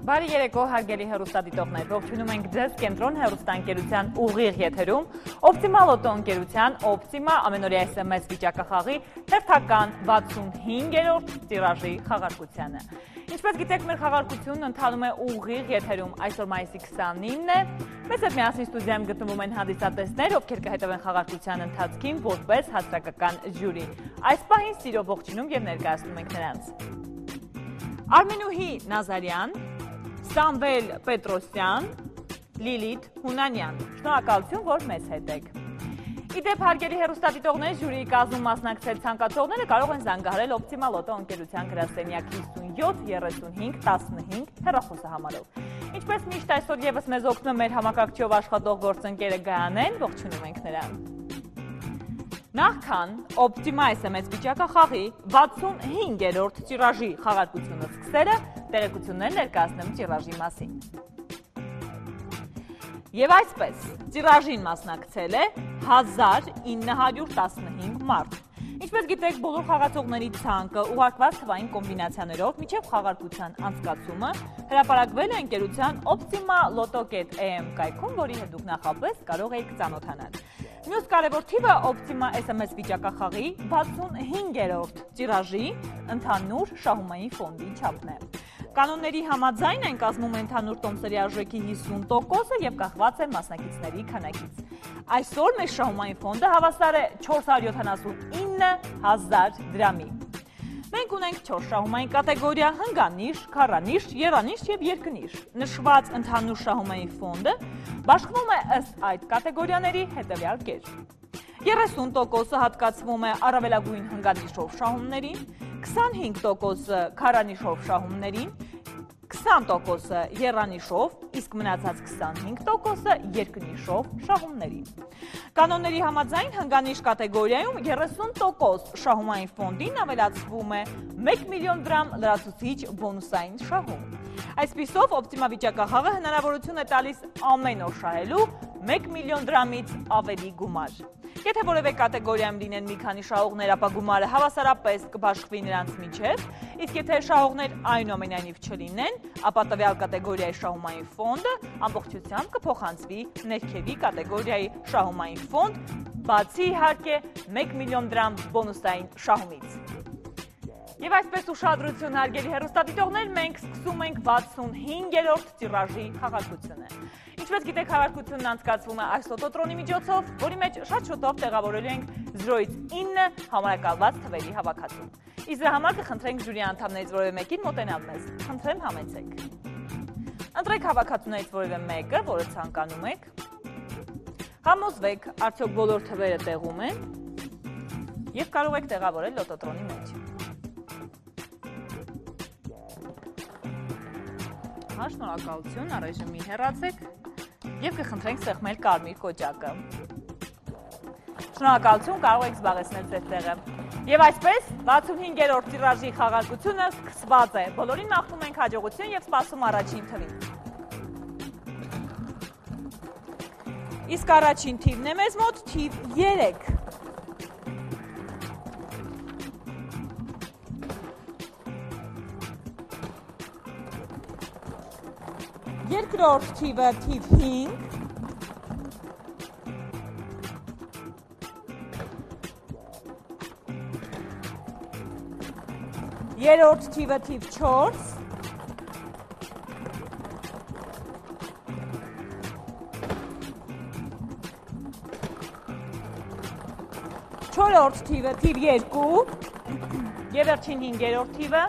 Բարի երեկո հարգելի հերոստատիտողներ, ողջունում ենք ձեզ կենտրոն հերոստանկերության ուղիղ եթերում, Optimal Auto ընկերության Optima ամենօրյա SMS վիճակախաղի հերթական 65-րդ տիրաժի խաղարկությանը։ Ինչպես գիտեք, մեր խաղարկությունն ընթանում է ուղիղ եթերում, այսօր մայիսի 29-ն է։ Մեզ հետ միասին ստուդիայում գտնվում են հանդիսատեսներ, ովքեր կհետևեն խաղարկության ընթացքին որպես հասարակական ժյուրի։ Այս պահին սիրով ողջունում եւ ներկայացնում ենք նրանց։ Արմենուհի Նազարյան, Սամվել Պետրոսյան, Լիլիթ Հունանյան։ Շնորհակալություն, որ մեզ հետ եք։ Իդեպ հարգելի հերոստատիտողներ ժյուրիի կազմում մասնակցել ցանկացողները կարող են զանգահարել Optimal Auto ընկերության գրասենյակ 57 35 15 հեռախոսահամարով։ Ինչպես միշտ այսօր եւս մեզ օգնում մեր համակարգչով աշխատող գործընկերը Գայանեն, ողջունում ենք նրան։ Նախքան Optima SMS վիճակախաղի 65-րդ տիրաժի խաղարկությունը սկսելը, տեղեկություններ ներկայացնեմ տիրաժի մասին։ Եվ այսպես, տիրաժին մասնակցել է 1915 մարդ։ Ինչպես գիտեք, բոլոր խաղացողների ցանկը ուղարկված թվային կոմբինացիաներով միջև խաղարկության անցկացումը հրապարակվել է ընկերության Optima Lotto.am կայքում, որի հետ դուք նախապես կարող եք ծանոթանալ։ Մյուս կարևոր թիվը Optima SMS վիճակախաղի 65-րդ տիրաժի ընդհանուր շահումային ֆոնդի չափն է։ Կանոնների համաձայն այն կազմում ընդհանուր տոմսերի արժեքի 50%-ը եւ կախված է մասնակիցների քանակից։ Այսօր մեր շահումային ֆոնդը հավասար է 479000 դրամի։ Մենք ունենք 4 շահումային կատեգորիա՝ հնգանիշ, քառանիշ, երանիշ եւ երկնիշ։ Նշված ընդհանուր շահումային ֆոնդը բաշխվում է ըստ այդ կատեգորիաների հետևյալ կերպ։ 30%-ը հատկացվում է առավելագույն հնգանիշով շահումներին, 25%-ը քարանիշով շահումներին, 20%-ը երանիշով, իսկ մնացած 25%-ը երկնիշով շահումներին։ Կանոնների համաձայն հնգանիշ կատեգորիայում 30% շահումային ֆոնդին ավելացվում է 1 միլիոն դրամ լրացուցիչ բոնուսային շահում։ Այսպիսով օպտիմա վիճակախաղը հնարավորություն է տալիս ամեն օր շահելու 1 միլիոն դրամից ավելի գումար։ Եթե որևէ կատեգորիայում լինեն մի քանի շահողներ, ապա գումարը հավասարապես կբաշխվի նրանց միջև, իսկ եթե շահողներ այնուամենայնիվ չլինեն, ապա տվյալ կատեգորիայի շահումային ֆոնդը ամբողջությամբ կփոխանցվի ներքևի կատեգորիայի շահումային ֆոնդ, բացի իհարկե 1 միլիոն դրամ բոնուսային շահումից։ Եվ այսպես ուշադրություն հարգելի հերոստատիտողներ, մենք սկսում ենք 65-րդ տիրաժի խաղարկությունը։ Ինչպես գիտեք, հավաքությունն անցկացվում է այս լոտոտրոնի միջոցով, որի մեջ շատ շուտով տեղավորելու ենք 0-ից 9 համարակալված թվերի հավաքածուն։ Իսկ դրա համար կխնդրենք ժյուրի անդամներից որևէ մեկին մոտենալ մեզ։ Խնդրեմ համեցեք։ Ընտրեք հավաքածուներից որևէ մեկը, որը ցանկանում եք։ Համոզվեք, արդյոք բոլոր թվերը տեղում են եւ կարող եք տեղավորել լոտոտրոնի մեջ։ Հա, շնորհակալություն, առայժմ մի հեռացեք եւ կխնդրենք սեղմել կարմիր կոճակը։ Շնորհակալություն, կարող եք զբաղեցնել ձեր տեղը։ Եվ այսպես 65-րդ տիրաժի խաղարկությունը սկսված է։ Բոլորին մաղթում ենք հաջողություն եւ սպասում առաջին թվին։ Իսկ առաջին թիվն է մեզ մոտ թիվ 3։ Երկրորդ թիվը թիվ 5 Երորդ թիվը թիվ 4 Չորորդ թիվը թիվ 2 Եվ վերջին հինգերորդ թիվը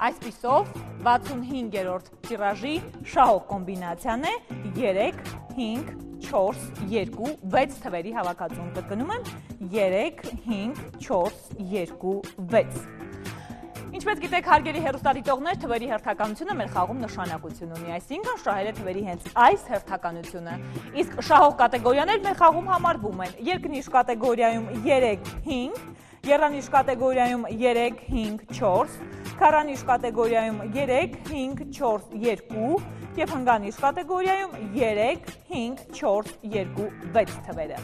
Այսպիսով 65-րդ տիրաժի շահող կոմբինացիան է 3, 5, 4, 2, 6 թվերի հավաքածուն կկնում եմ 3, 5, 4, 2, 6։ Ինչպես գիտեք, հարգելի հերոստատիտողներ, թվերի հերթականությունը մեր խաղում նշանակություն ունի, այսինքն շահել է թվերի հենց այս հերթականությունը։ Իսկ շահող կատեգորիաներ մեր խաղում համարվում են երկնիշ կատեգորիայում 3, 5, Երանիշ կատեգորիայում 3, 5, 4, քարանիշ կատեգորիայում 3, 5, 4, 2 և հնգանիշ կատեգորիայում 3, 5, 4, 2, 6 թվերը։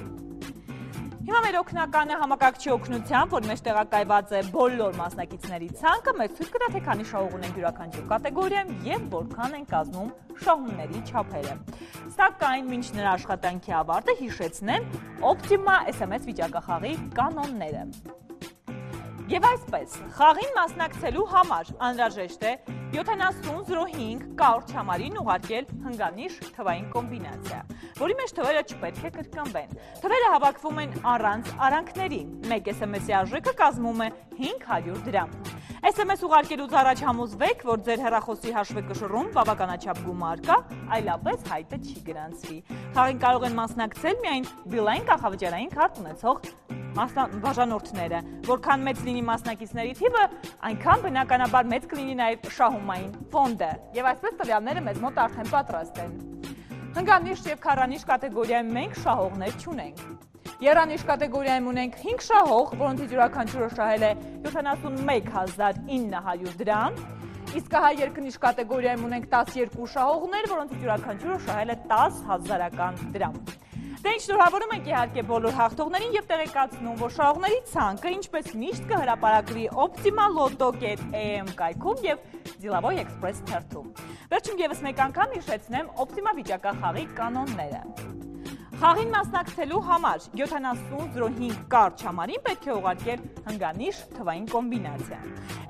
Հիմա մեր օգնականը համակարգչի օգնությամբ, որ մեջ տեղակայված է բոլոր մասնակիցների ցանկը, մեզ ցույց կտա թե քանի շահող ունենք յուրաքանչյուր կատեգորիայում եւ որքան են կազմում շահումների չափերը։ Սակայն մինչ նրա աշխատանքի ավարտը հիշեցնեմ Optima SMS վիճակախաղի կանոնները։ Եվ այսպես, խաղին մասնակցելու համար անհրաժեշտ է 7005 կարճ համարին ուղարկել հնգանիշ թվային կոմբինացիա, որի մեջ թվերը չպետք է կրկնվեն։ Թվերը հավաքվում են առանց արանքների։ 1 SMS-ի արժեքը կազմում է 500 դրամ։ SMS ուղարկելուց առաջ համոզվեք, որ ձեր հեռախոսի հաշվեկշռում բավականաչափ գումար կա, այլապես հայտը չի գրանցվի։ Խաղին կարող են մասնակցել միայն բիլային կախավճարային քարտ ունեցող բաժանորդները, որքան մեծ լինի մասնակիցների թիվը, այնքան բնականաբար մեծ կլինի նաև շահումային ֆոնդը։ Եվ այսպես տվյալները մեզ մոտ արդեն պատրաստ են։ Հնգանիշ եւ քառանիշ կատեգորիայում մենք շահողներ չունենք։ Երանիշ կատեգորիայում ունենք 5 շահող, որոնցից յուրաքանչյուրը շահել է 71900 դրամ, իսկ հա երկնիշ կատեգորիայում ունենք 12 շահողներ, որոնցից յուրաքանչյուրը շահել է 10 հազարական դրամ։ Դե ինչ շնորհավորում ենք իհարկե բոլոր հաղթողներին եւ տեղեկացնում, որ շահողների ցանկը ինչպես միշտ կհրապարակվի optimalotto.am կայքում եւ Zilavoy Express թերթում։ Վերջում եւս մեկ անգամ հիշեցնեմ Optima վիճակախաղի կանոնները։ Խաղին մասնակցելու համար 7005 կարճ համարին պետք է ուղարկել հնգանիշ թվային կոմբինացիա։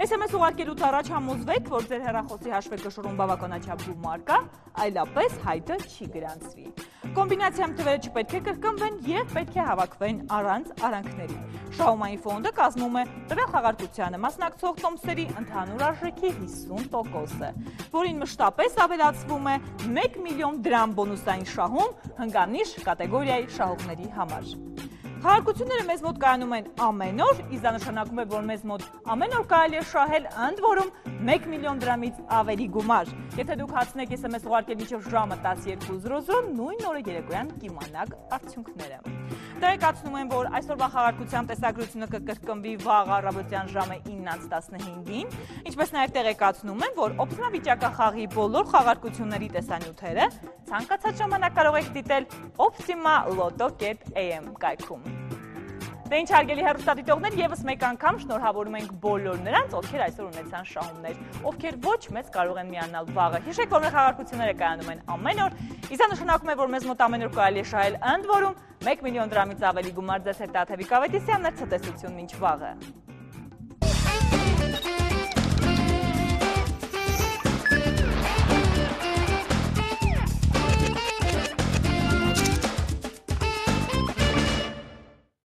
SMS ուղարկելուց առաջ համոզվեք, որ ձեր հեռախոսի հաշվեկշռում բավականաչափ գումար կա, այլապես հայտը չի գրանցվի։ Կոմբինացիայում թվերը չպետք է կրկնվեն եւ պետք է հավաքվեն առանց արանքների։ Շահումային ֆոնդը կազմում է տվյալ խաղարկությանը մասնակցող տոմսերի ընդհանուր արժեքի 50%-ը, որին մշտապես ավելացվում է 1 միլիոն դրամ բոնուսային շահում հնգանիշ կատեգորիայի շահողների համար։ Խաղարկությունները մեզ մոտ կայանում են ամեն օր, իսկ դա նշանակում է, որ մեզ մոտ ամեն օր կարելի է շահել ընդ որում 1 միլիոն դրամից ավելի գումար։ Եթե դուք հացնեք SMS ուղարկել մինչև ժամը 12:00, նույն օրը երեկոյան կիմանաք արդյունքները։ Տեղեկացնում եմ, որ այսօրվա խաղարկության տեսագրությունը կկրկնվի վաղ առավոտյան ժամը 9:15-ին, ինչպես նաև տեղեկացնում եմ, որ Optima վիճակախաղի բոլոր խաղարկությունների տեսանյութերը ցանկացած ժամանակ կարող եք դիտել optimalotto.am կայքում։ Դե ինչ հարգելի հեռուստադիտողներ, եւս մեկ անգամ շնորհավորում ենք բոլոր նրանց, ովքեր այսօր ունեցան շահումներ, ովքեր ոչ մեծ կարող են միանալ վաղը։ Հիշեք, որ մեր խաղարկությունները կայանում են ամեն օր։ Իսկ նշանակում է, որ մեզ մոտ ամեն օր կարելի է շահել ընդ որում 1 միլիոն դրամից ավելի գումար ձեզ հետ Տաթևիկ Ավետիսյանն էր ցտեսություն ոչ վաղը։